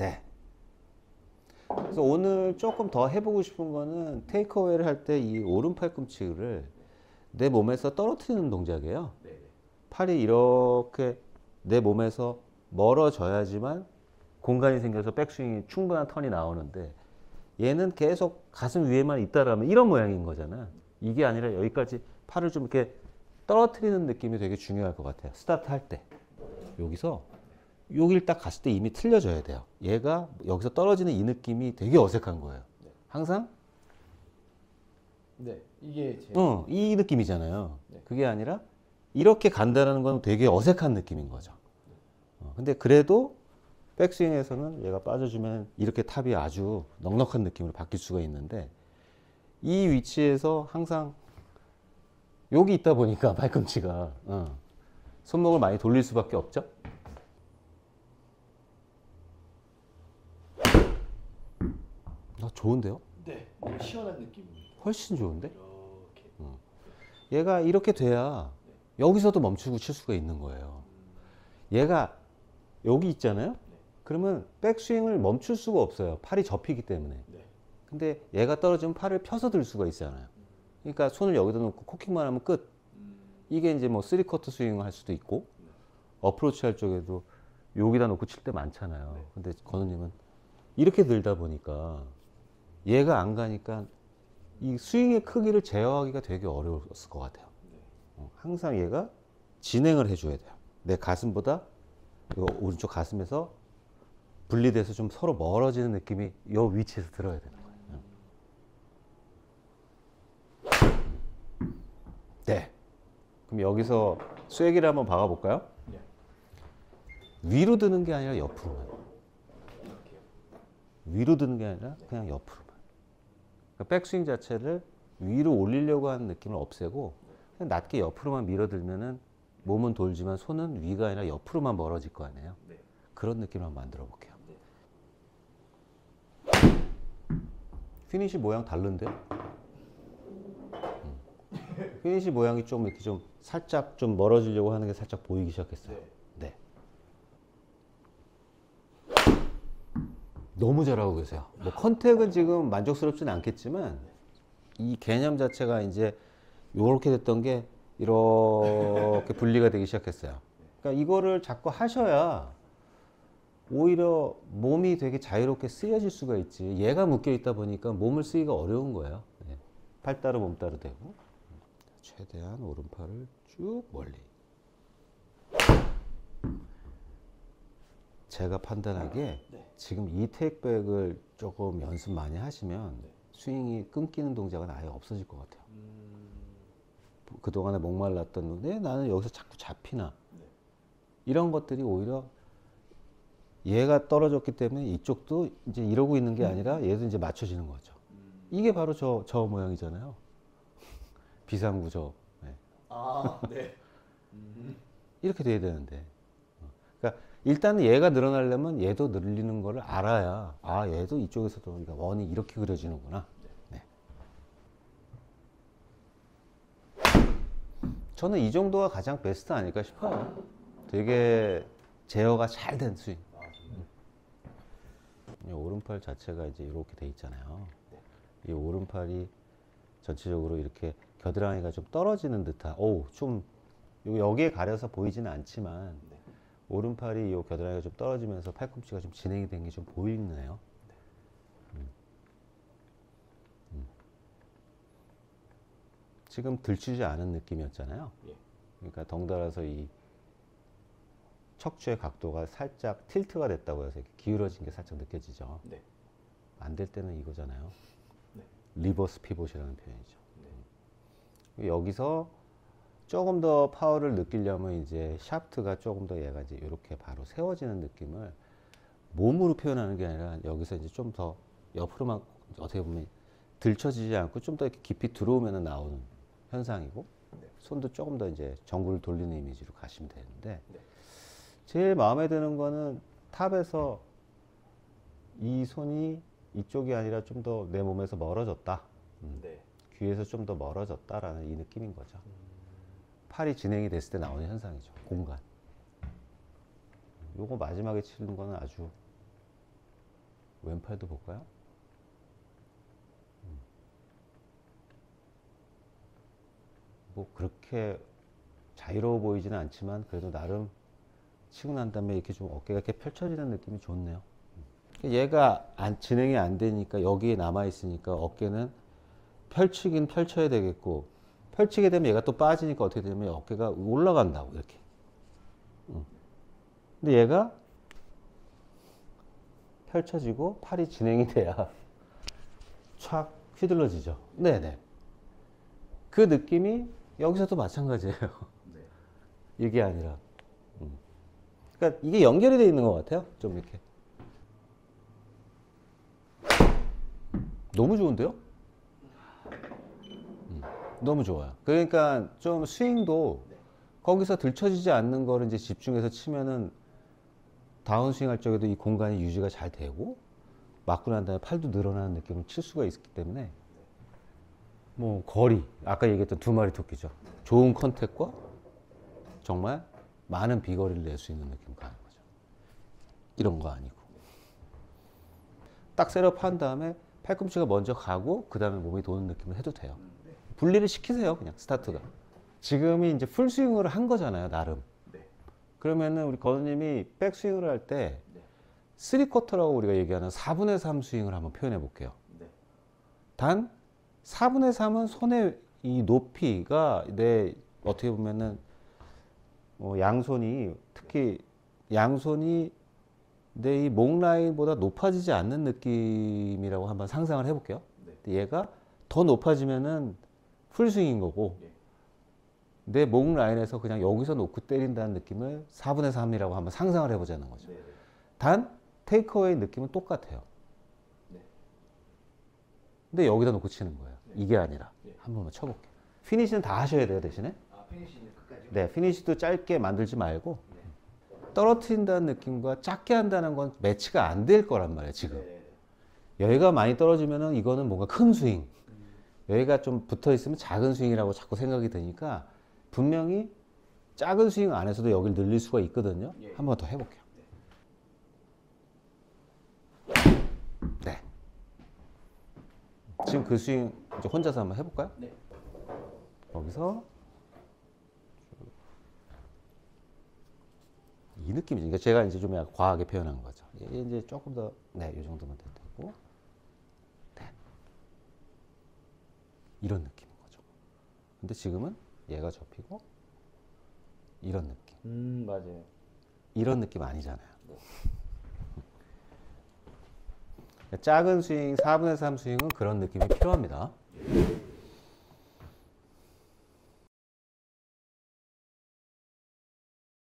네. 그래서 오늘 조금 더 해보고 싶은 거는 takeaway를 할 때 이 오른 팔꿈치를 내 몸에서 떨어뜨리는 동작이에요. 네. 팔이 이렇게 내 몸에서 멀어져야지만 공간이 생겨서 백스윙이 충분한 턴이 나오는데 얘는 계속 가슴 위에만 있다라면 이런 모양인 거잖아. 이게 아니라 여기까지 팔을 좀 이렇게 떨어뜨리는 느낌이 되게 중요할 것 같아요. 스타트 할 때. 여기서 여길 딱 갔을 때 이미 틀려져야 돼요. 얘가 여기서 떨어지는 이 느낌이 되게 어색한 거예요. 항상 네. 이게 제 어, 이 느낌이잖아요. 네. 그게 아니라 이렇게 간다는 건 되게 어색한 느낌인 거죠. 어, 근데 그래도 백스윙에서는 얘가 빠져주면 이렇게 탑이 아주 넉넉한 느낌으로 바뀔 수가 있는데 이 위치에서 항상 여기 있다 보니까 발꿈치가 어, 손목을 많이 돌릴 수밖에 없죠. 좋은데요? 네. 시원한 느낌입니다. 훨씬 좋은데? 이렇게. 얘가 이렇게 돼야 여기서도 멈추고 칠 수가 있는 거예요. 얘가 여기 있잖아요. 그러면 백스윙을 멈출 수가 없어요. 팔이 접히기 때문에. 네. 근데 얘가 떨어지면 팔을 펴서 들 수가 있잖아요. 그러니까 손을 여기다 놓고 cocking만 하면 끝. 음. 이게 이제 뭐 three quarter 스윙을 할 수도 있고 어프로치 할 적에도 여기다 놓고 칠 때 많잖아요. 네. 근데 건우님은 이렇게 들다 보니까 얘가 안 가니까 이 스윙의 크기를 제어하기가 되게 어려웠을 것 같아요. 네. 어, 항상 얘가 진행을 해줘야 돼요. 내 가슴보다 이 오른쪽 가슴에서 분리돼서 좀 서로 멀어지는 느낌이 이 위치에서 들어야 되는 거예요. 음. 네. 그럼 여기서 쐐기를 한번 박아볼까요? 네. 위로 드는 게 아니라 옆으로만. 이렇게요. 위로 드는 게 아니라 그냥 옆으로만. 그러니까 백스윙 자체를 위로 올리려고 하는 느낌을 없애고 그냥 낮게 옆으로만 밀어들면은 몸은 돌지만 손은 위가 아니라 옆으로만 멀어질 거 아니에요. 네. 그런 느낌을 한번 만들어 볼게요. 네. 피니시 모양 다른데요? 음. 피니시 모양이 좀 이렇게 좀 살짝 좀 멀어지려고 하는 게 살짝 보이기 시작했어요. 네. 네. 너무 잘하고 계세요. 뭐 contact은 지금 만족스럽지는 않겠지만 이 개념 자체가 이제 요렇게 됐던 게 이렇게 분리가 되기 시작했어요. 그러니까 이거를 자꾸 하셔야 오히려 몸이 되게 자유롭게 쓰여질 수가 있지. 얘가 묶여 있다 보니까 몸을 쓰기가 어려운 거예요. 네. 팔 따로 몸 따로 되고. 최대한 오른팔을 쭉 멀리. 제가 판단하기에 네. 지금 이 테이크백을 조금 연습 많이 하시면 스윙이 끊기는 동작은 아예 없어질 것 같아요. 음. 그동안에 목말랐던 건데 나는 여기서 자꾸 잡히나 네. 이런 것들이 오히려 얘가 떨어졌기 때문에 이쪽도 이제 이러고 있는 게 아니라 얘도 이제 맞춰지는 거죠. 음. 이게 바로 저, 저 모양이잖아요. 비상구 저. 네. 아, 네. 음. 이렇게 돼야 되는데. 일단은 얘가 늘어나려면 얘도 늘리는 거를 알아야 아 얘도 이쪽에서도 그러니까 원이 이렇게 그려지는구나. 네. 저는 이 정도가 가장 베스트 아닐까 싶어요. 되게 제어가 잘 된 스윙. 이 오른팔 자체가 이제 이렇게 돼 있잖아요. 이 오른팔이 전체적으로 이렇게 겨드랑이가 좀 떨어지는 듯한, 오, 좀 요- 여기에 가려서 보이지는 않지만 네. 오른팔이 이 겨드랑이가 좀 떨어지면서 팔꿈치가 좀 진행이 된 게 좀 보이네요. 음. 음. 지금 들치지 않은 느낌이었잖아요. 예. 그러니까 덩달아서 이 척추의 각도가 살짝 tilt가 됐다고 해서 기울어진 게 살짝 느껴지죠. 네. 안될 때는 이거잖아요. 네. reverse pivot이라는 표현이죠. 네. 여기서 조금 더 파워를 느끼려면 이제 샤프트가 조금 더 얘가 이제 이렇게 바로 세워지는 느낌을 몸으로 표현하는 게 아니라 여기서 이제 좀 더 옆으로만 어떻게 보면 들쳐지지 않고 좀더 이렇게 깊이 들어오면 나오는 현상이고 네. 손도 조금 더 이제 전구를 돌리는 이미지로 가시면 되는데 네. 제일 마음에 드는 거는 탑에서 이 손이 이쪽이 아니라 좀 더 내 몸에서 멀어졌다. 음. 네. 귀에서 좀 더 멀어졌다라는 이 느낌인 거죠. 팔이 진행이 됐을 때 나오는 현상이죠. 공간. 요거 마지막에 치는 거는 아주 왼팔도 볼까요? 음. 뭐 그렇게 자유로워 보이지는 않지만 그래도 나름 치고 난 다음에 이렇게 좀 어깨가 이렇게 펼쳐지는 느낌이 좋네요. 음. 얘가 안, 진행이 안 되니까 여기에 남아 있으니까 어깨는 펼치긴 펼쳐야 되겠고 펼치게 되면 얘가 또 빠지니까 어떻게 되냐면 어깨가 올라간다고 이렇게. 음. 근데 얘가 펼쳐지고 팔이 진행이 돼야 촥 휘둘러지죠. 네네. 그 느낌이 여기서도 마찬가지예요. 네. 이게 아니라. 음. 그러니까 이게 연결이 돼 있는 것 같아요. 좀 이렇게. 너무 좋은데요? 음, 너무 좋아요. 그러니까 좀 스윙도 거기서 들쳐지지 않는 거를 이제 집중해서 치면은 다운 스윙 할 적에도 이 공간이 유지가 잘 되고 맞고 난 다음에 팔도 늘어나는 느낌을 칠 수가 있기 때문에 뭐 거리 아까 얘기했던 두 마리 토끼죠. 좋은 contact과 정말 많은 비거리를 낼 수 있는 느낌 가는 거죠. 이런 거 아니고 딱 setup 한 다음에 팔꿈치가 먼저 가고 그 다음에 몸이 도는 느낌을 해도 돼요. 분리를 시키세요 그냥 스타트가. 지금이 이제 풀 스윙을 한 거잖아요 나름. 네. 그러면은 우리 건우님이 백 스윙을 할때 네. three quarter라고 우리가 얘기하는 4분의 3 스윙을 한번 표현해 볼게요. 네. 단 4분의 3은 손의 이 높이가 내 어떻게 보면은 어, 양손이 특히 양손이 내 이 목 라인보다 높아지지 않는 느낌이라고 한번 상상을 해볼게요. 네. 얘가 더 높아지면은 풀스윙인 거고 네. 내목 라인에서 그냥 여기서 놓고 때린다는 느낌을 4분의 3이라고 한번 상상을 해보자는 거죠. 네. 네. 단 takeaway 느낌은 똑같아요. 네. 근데 여기다 놓고 치는 거예요. 이게 아니라 네. 한 번만 쳐볼게요. 피니시는 다 하셔야 돼요 대신에. 아 피니시는 끝까지. 네, 피니시도 짧게 만들지 말고 네. 떨어뜨린다는 느낌과 작게 한다는 건 매치가 안 될 거란 말이에요 지금. 네. 여기가 많이 떨어지면은 이거는 뭔가 큰 스윙. 여기가 좀 붙어 있으면 작은 스윙이라고 자꾸 생각이 드니까 분명히 작은 스윙 안에서도 여기를 늘릴 수가 있거든요. 예. 한번 더 해볼게요. 네. 지금 그 스윙 이제 혼자서 한번 해볼까요? 네. 여기서 이 느낌이죠. 그러니까 제가 이제 좀 과하게 표현한 거죠. 얘 이제 조금 더, 네, 이 정도면 되고, 이런 느낌인 거죠. 근데 지금은 얘가 접히고, 이런 느낌. 음 맞아요. 이런 느낌 아니잖아요. 그러니까 작은 스윙, 4분의 3 스윙은 그런 느낌이 필요합니다.